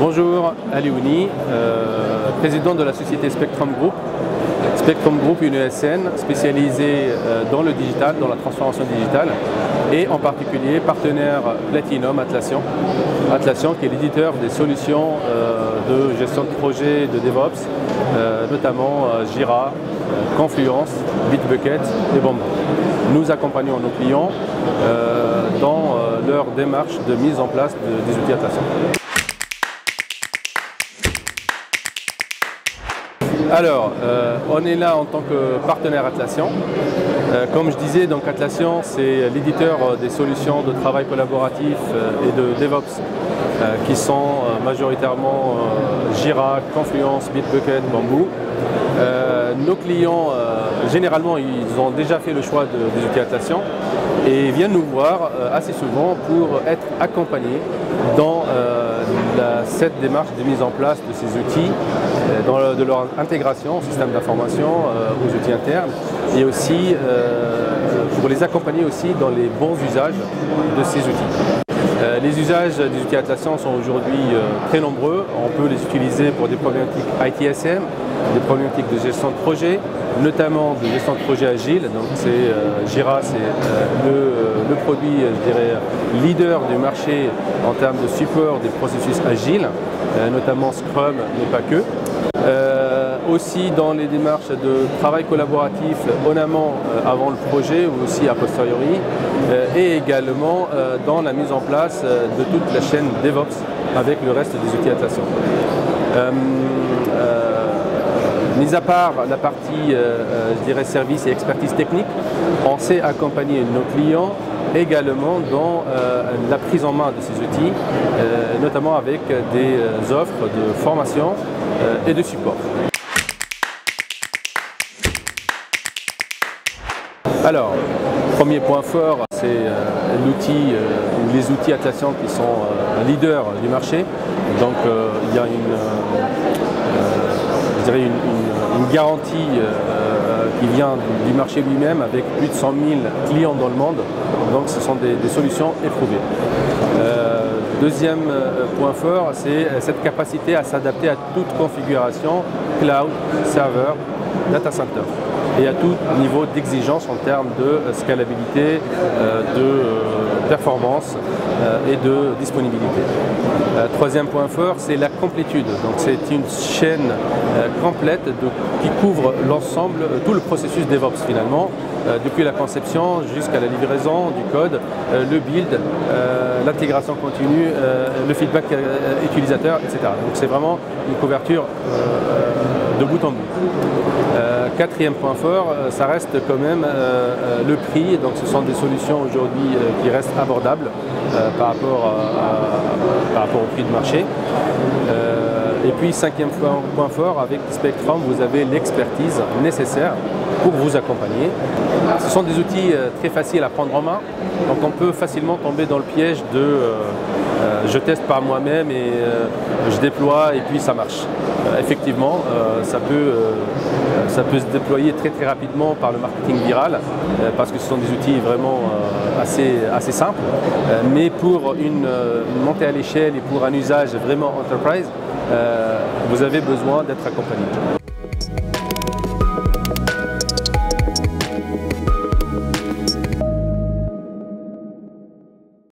Bonjour, Ali Ouni, euh, président de la société Spectrum Group. Spectrum Group, une ESN spécialisée euh, dans le digital, dans la transformation digitale, et en particulier partenaire Platinum Atlassian. Atlassian qui est l'éditeur des solutions euh, de gestion de projet de DevOps, notamment Jira, Confluence, Bitbucket et Bamboo. Nous accompagnons nos clients dans leur démarche de mise en place des outils Atlassian. Alors, euh, on est là en tant que partenaire Atlassian. Euh, comme je disais, donc Atlassian, c'est l'éditeur des solutions de travail collaboratif euh, et de DevOps qui sont majoritairement Jira, Confluence, Bitbucket, Bamboo. nos clients, généralement, ils ont déjà fait le choix des outils Atlassian et viennent nous voir assez souvent pour être accompagnés dans cette démarche de mise en place de ces outils, dans de leur intégration au système d'information, aux outils internes, et aussi pour les accompagner aussi dans les bons usages de ces outils. Les usages des outils Atlassian sont aujourd'hui très nombreux. On peut les utiliser pour des problématiques ITSM, des problématiques de gestion de projet, notamment de gestion de projet agile. Donc c'est Jira, c'est le, produit, leader du marché en termes de support des processus agiles, notamment Scrum, mais pas que. Aussi dans les démarches de travail collaboratif en amont avant le projet ou aussi a posteriori et également dans la mise en place de toute la chaîne DevOps avec le reste des Atlassian. Mis à part la partie, je dirais, service et expertise technique, on sait accompagner nos clients également dans la prise en main de ces outils, notamment avec des offres de formation et de support. Alors, premier point fort, c'est l'outil ou les outils Atlassian qui sont leaders du marché. Donc il y a une, je dirais une, garantie qui vient du marché lui-même avec plus de 100 000 clients dans le monde. Donc ce sont des, solutions éprouvées. deuxième point fort, c'est cette capacité à s'adapter à toute configuration cloud, serveur, data center et à tout niveau d'exigence en termes de scalabilité, de performance et de disponibilité. Troisième point fort, c'est la complétude. Donc c'est une chaîne complète qui couvre l'ensemble, tout le processus DevOps finalement, depuis la conception jusqu'à la livraison du code, le build, l'intégration continue, le feedback utilisateur, etc. Donc c'est vraiment une couverture de bout en bout. Quatrième point fort, ça reste quand même le prix. Donc ce sont des solutions aujourd'hui qui restent abordables par, rapport par rapport au prix de marché. Et puis cinquième point fort, avec Spectrum, vous avez l'expertise nécessaire pour vous accompagner. Ce sont des outils très faciles à prendre en main, donc on peut facilement tomber dans le piège de je teste par moi-même et je déploie et puis ça marche. effectivement, ça, peut, ça peut se déployer très très rapidement par le marketing viral parce que ce sont des outils vraiment assez, assez simples. mais pour une montée à l'échelle et pour un usage vraiment enterprise, vous avez besoin d'être accompagné.